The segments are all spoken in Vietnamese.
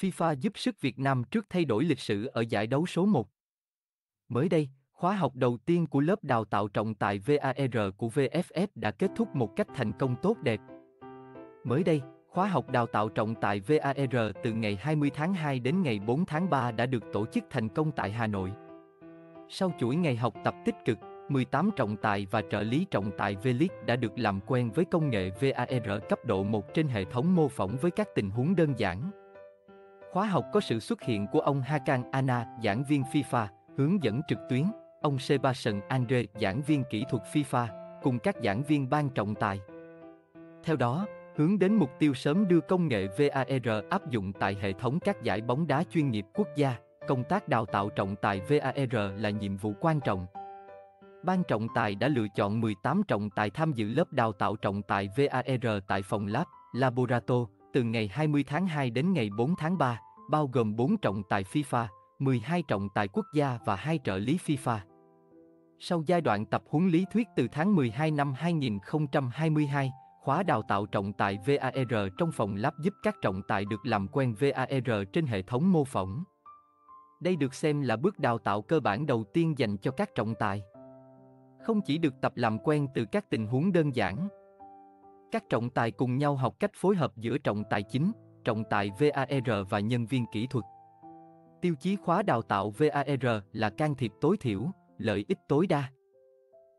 FIFA giúp sức Việt Nam trước thay đổi lịch sử ở giải đấu số 1. Mới đây, khóa học đầu tiên của lớp đào tạo trọng tài VAR của VFF đã kết thúc một cách thành công tốt đẹp. Mới đây, khóa học đào tạo trọng tài VAR từ ngày 20 tháng 2 đến ngày 4 tháng 3 đã được tổ chức thành công tại Hà Nội. Sau chuỗi ngày học tập tích cực, 18 trọng tài và trợ lý trọng tài V-League đã được làm quen với công nghệ VAR cấp độ 1 trên hệ thống mô phỏng với các tình huống đơn giản. Khóa học có sự xuất hiện của ông Hakan Ana, giảng viên FIFA, hướng dẫn trực tuyến, ông Sebastian Andre, giảng viên kỹ thuật FIFA, cùng các giảng viên ban trọng tài. Theo đó, hướng đến mục tiêu sớm đưa công nghệ VAR áp dụng tại hệ thống các giải bóng đá chuyên nghiệp quốc gia, công tác đào tạo trọng tài VAR là nhiệm vụ quan trọng. Ban trọng tài đã lựa chọn 18 trọng tài tham dự lớp đào tạo trọng tài VAR tại phòng lab, Laborato, từ ngày 20 tháng 2 đến ngày 4 tháng 3, bao gồm 4 trọng tài FIFA, 12 trọng tài quốc gia và 2 trợ lý FIFA. Sau giai đoạn tập huấn lý thuyết từ tháng 12 năm 2022, khóa đào tạo trọng tài VAR trong phòng lab giúp các trọng tài được làm quen VAR trên hệ thống mô phỏng. Đây được xem là bước đào tạo cơ bản đầu tiên dành cho các trọng tài. Không chỉ được tập làm quen từ các tình huống đơn giản, các trọng tài cùng nhau học cách phối hợp giữa trọng tài chính, trọng tài VAR và nhân viên kỹ thuật. Tiêu chí khóa đào tạo VAR là can thiệp tối thiểu, lợi ích tối đa.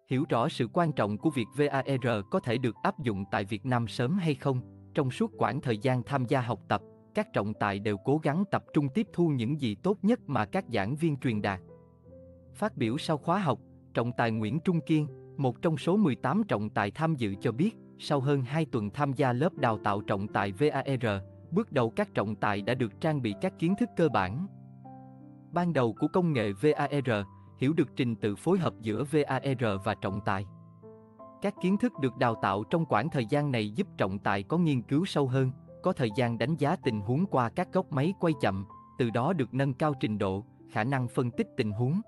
Hiểu rõ sự quan trọng của việc VAR có thể được áp dụng tại Việt Nam sớm hay không, trong suốt quãng thời gian tham gia học tập, các trọng tài đều cố gắng tập trung tiếp thu những gì tốt nhất mà các giảng viên truyền đạt. Phát biểu sau khóa học, trọng tài Nguyễn Trung Kiên, một trong số 18 trọng tài tham dự cho biết, sau hơn 2 tuần tham gia lớp đào tạo trọng tài VAR, bước đầu các trọng tài đã được trang bị các kiến thức cơ bản. Ban đầu của công nghệ VAR, hiểu được trình tự phối hợp giữa VAR và trọng tài. Các kiến thức được đào tạo trong khoảng thời gian này giúp trọng tài có nghiên cứu sâu hơn, có thời gian đánh giá tình huống qua các góc máy quay chậm, từ đó được nâng cao trình độ, khả năng phân tích tình huống.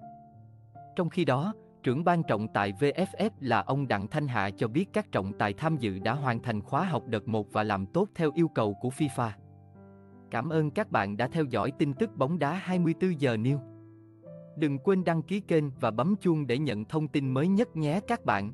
Trong khi đó, trưởng ban trọng tài VFF là ông Đặng Thanh Hạ cho biết các trọng tài tham dự đã hoàn thành khóa học đợt 1 và làm tốt theo yêu cầu của FIFA. Cảm ơn các bạn đã theo dõi tin tức bóng đá 24 giờ New. Đừng quên đăng ký kênh và bấm chuông để nhận thông tin mới nhất nhé các bạn.